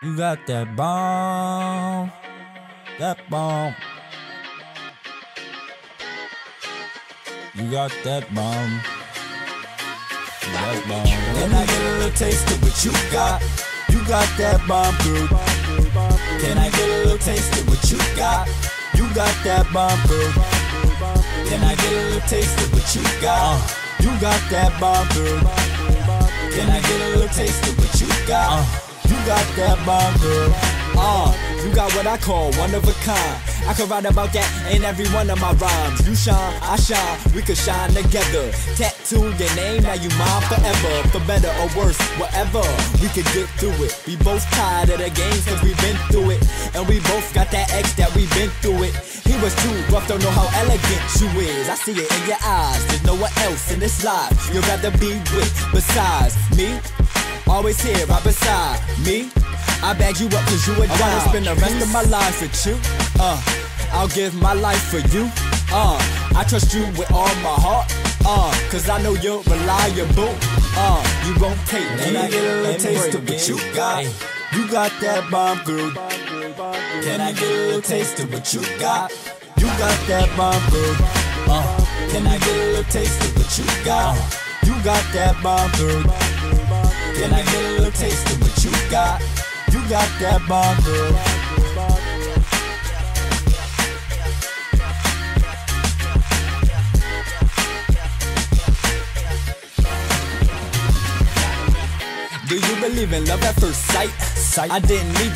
You got that bomb, that bomb. You got that bomb, that bomb. Can I get a little taste of what you got? You got that bomb, girl. Can I get a little taste of what you got? You got that bomb, girl. Can I get a little taste of what you got? You got that bomb, girl. That girl. Uh, you got what I call one of a kind. I could write about that in every one of my rhymes. You shine, I shine, we could shine together. Tattoo your name, now you mine forever. For better or worse, whatever, we could get through it. We both tired of the games cause we've been through it. And we both got that X that we've been through it. He was too rough, don't know how elegant you is. I see it in your eyes, there's no one else in this life you'd rather be with besides me. Always here, right beside me. I bag you up cause you a dime. I wanna spend the rest of my life with you. Uh, I'll give my life for you. Uh, I trust you with all my heart. Uh, cause I know you're reliable. Uh, you won't take me. Can I get a little taste of what you got? You got that bomb, girl. Can I get a little taste of what you got? You got that bomb, girl. Uh, can I get a little taste of what you got? You got that bomb, girl. Can I get a little taste of what you got? Got that girl. Do you believe in love at first sight? Sight. I didn't need